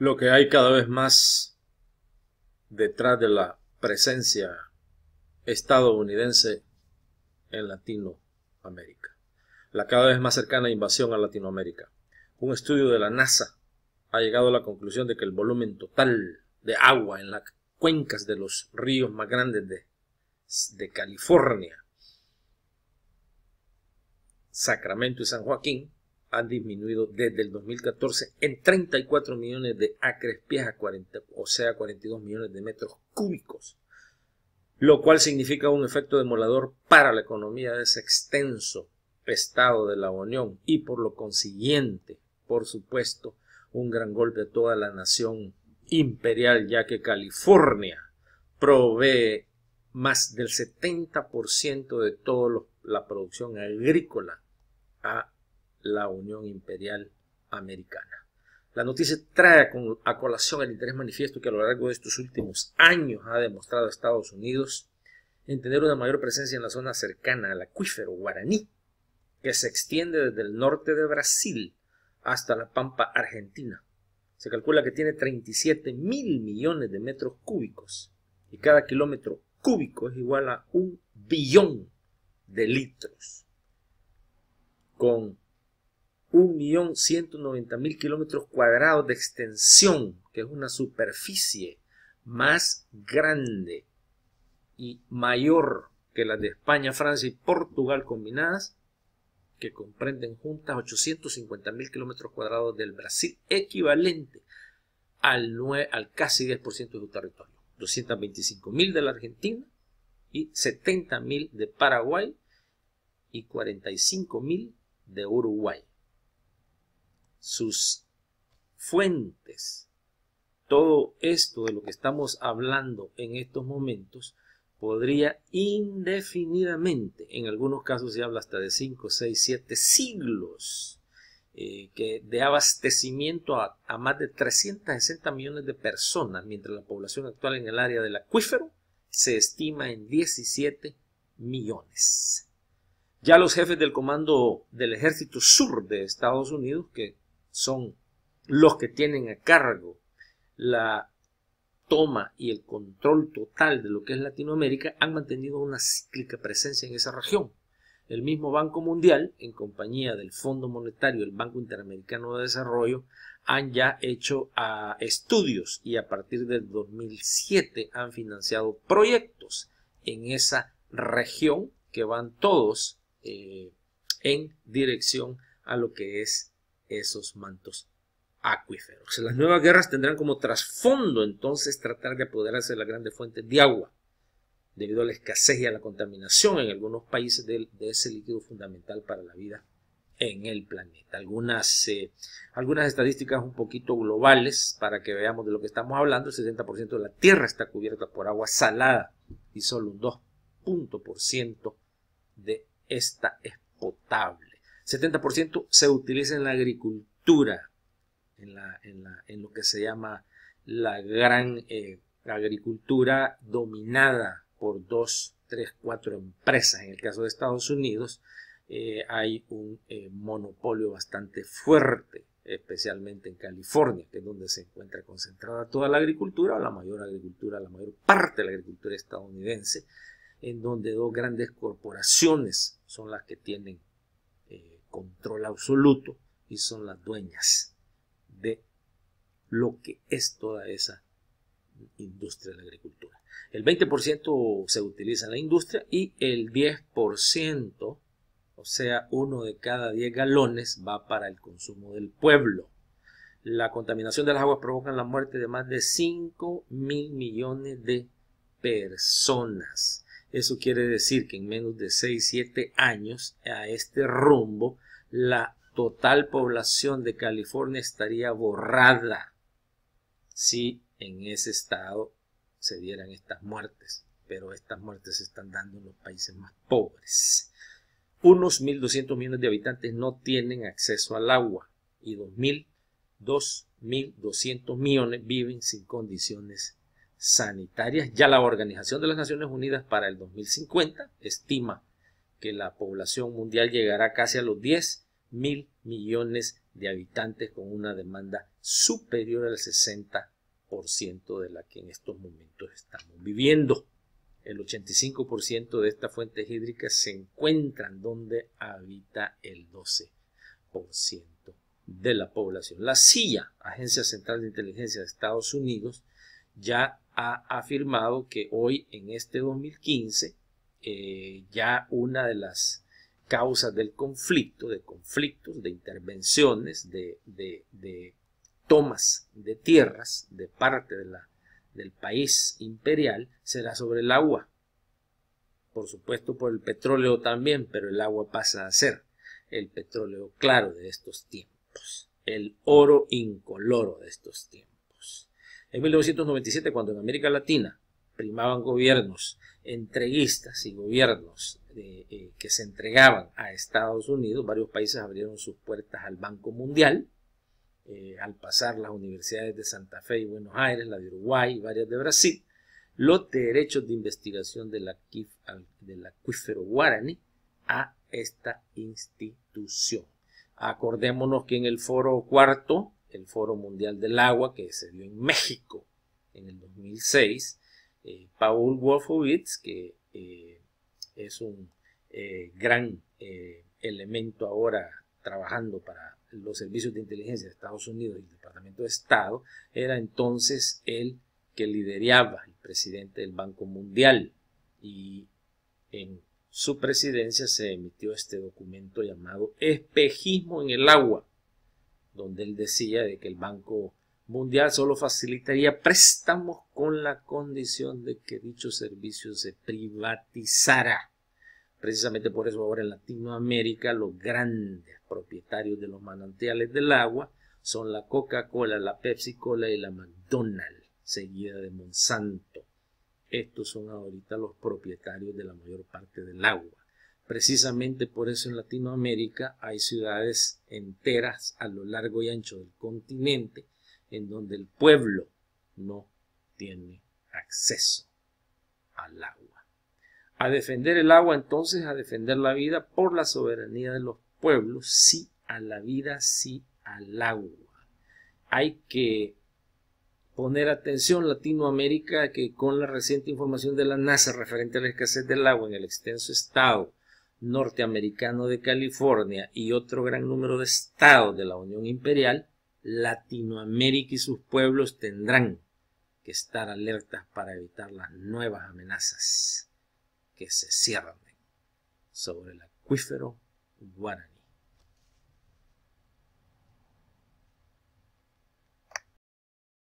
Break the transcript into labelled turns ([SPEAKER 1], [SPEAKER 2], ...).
[SPEAKER 1] lo que hay cada vez más detrás de la presencia estadounidense en Latinoamérica. La cada vez más cercana invasión a Latinoamérica. Un estudio de la NASA ha llegado a la conclusión de que el volumen total de agua en las cuencas de los ríos más grandes de, California, Sacramento y San Joaquín, han disminuido desde el 2014 en 34 millones de acres pies, a 40, o sea, 42 millones de metros cúbicos, lo cual significa un efecto demolador para la economía de ese extenso estado de la Unión y por lo consiguiente, por supuesto, un gran golpe a toda la nación imperial, ya que California provee más del 70% de toda la producción agrícola a la Unión Imperial Americana. La noticia trae a colación el interés manifiesto que a lo largo de estos últimos años ha demostrado Estados Unidos en tener una mayor presencia en la zona cercana al acuífero guaraní, que se extiende desde el norte de Brasil hasta la Pampa Argentina. Se calcula que tiene 37 mil millones de metros cúbicos y cada kilómetro cúbico es igual a un billón de litros. Con 1.190.000 kilómetros cuadrados de extensión, que es una superficie más grande y mayor que la de España, Francia y Portugal combinadas, que comprenden juntas 850.000 kilómetros cuadrados del Brasil, equivalente al, al casi 10% de su territorio. 225.000 de la Argentina y 70.000 de Paraguay y 45.000 de Uruguay sus fuentes, todo esto de lo que estamos hablando en estos momentos, podría indefinidamente, en algunos casos se habla hasta de 5, 6, 7 siglos, eh, que de abastecimiento a, a, más de 360 millones de personas, mientras la población actual en el área del acuífero se estima en 17 millones. Ya los jefes del Comando del Ejército Sur de Estados Unidos, que son los que tienen a cargo la toma y el control total de lo que es Latinoamérica, han mantenido una cíclica presencia en esa región. El mismo Banco Mundial, en compañía del Fondo Monetario, el Banco Interamericano de Desarrollo, han ya hecho ah, estudios y a partir del 2007 han financiado proyectos en esa región que van todos eh, en dirección a lo que es esos mantos acuíferos. Las nuevas guerras tendrán como trasfondo entonces tratar de apoderarse de las grandes fuentes de agua, debido a la escasez y a la contaminación en algunos países de, ese líquido fundamental para la vida en el planeta. Algunas, eh, algunas estadísticas un poquito globales para que veamos de lo que estamos hablando. El 60% de la Tierra está cubierta por agua salada y solo un 2% de esta es potable. 70% se utiliza en la agricultura, en, lo que se llama la gran eh, agricultura dominada por dos, tres, cuatro empresas. En el caso de Estados Unidos eh, hay un eh, monopolio bastante fuerte, especialmente en California, que es donde se encuentra concentrada toda la agricultura, la mayor agricultura, la mayor parte de la agricultura estadounidense, en donde dos grandes corporaciones son las que tienen control absoluto y son las dueñas de lo que es toda esa industria de la agricultura. El 20% se utiliza en la industria y el 10%, o sea, uno de cada 10 galones, va para el consumo del pueblo. La contaminación de las aguas provoca la muerte de más de 5 mil millones de personas. Eso quiere decir que en menos de 6-7 años a este rumbo la total población de California estaría borrada si en ese estado se dieran estas muertes. Pero estas muertes se están dando en los países más pobres. Unos 1.200 millones de habitantes no tienen acceso al agua y 2.200 millones viven sin condiciones sanitarias. Ya la Organización de las Naciones Unidas para el 2050 estima que la población mundial llegará casi a los 10 mil millones de habitantes con una demanda superior al 60% de la que en estos momentos estamos viviendo. El 85% de estas fuentes hídricas se encuentran donde habita el 12% de la población. La CIA, Agencia Central de Inteligencia de Estados Unidos, ya ha afirmado que hoy, en este 2015, eh, ya una de las causas del conflicto, de conflictos, de intervenciones, de, de tomas de tierras de parte de la, del país imperial, será sobre el agua. Por supuesto por el petróleo también, pero el agua pasa a ser el petróleo claro de estos tiempos, el oro incoloro de estos tiempos. En 1997, cuando en América Latina primaban gobiernos entreguistas y gobiernos eh, que se entregaban a Estados Unidos, varios países abrieron sus puertas al Banco Mundial, eh, al pasar las universidades de Santa Fe y Buenos Aires, la de Uruguay y varias de Brasil, los derechos de investigación del, acuífero Guarani a esta institución. Acordémonos que en el foro cuarto, el foro mundial del agua que se dio en México en el 2006, eh, Paul Wolfowitz, que eh, es un eh, gran elemento ahora trabajando para los servicios de inteligencia de Estados Unidos y el Departamento de Estado, era entonces el que lideraba el presidente del Banco Mundial. Y en su presidencia se emitió este documento llamado Espejismo en el agua, donde él decía de que el Banco Mundial solo facilitaría préstamos con la condición de que dicho servicio se privatizara. Precisamente por eso ahora en Latinoamérica los grandes propietarios de los manantiales del agua son la Coca-Cola, la Pepsi-Cola y la McDonald's, seguida de Monsanto. Estos son ahorita los propietarios de la mayor parte del agua. Precisamente por eso en Latinoamérica hay ciudades enteras a lo largo y ancho del continente en donde el pueblo no tiene acceso al agua. A defender el agua entonces, a defender la vida por la soberanía de los pueblos, sí a la vida, sí al agua. Hay que poner atención Latinoamérica que con la reciente información de la NASA referente a la escasez del agua en el extenso estado norteamericano de California y otro gran número de estados de la Unión Imperial, Latinoamérica y sus pueblos tendrán que estar alertas para evitar las nuevas amenazas que se cierran sobre el acuífero Guaraní.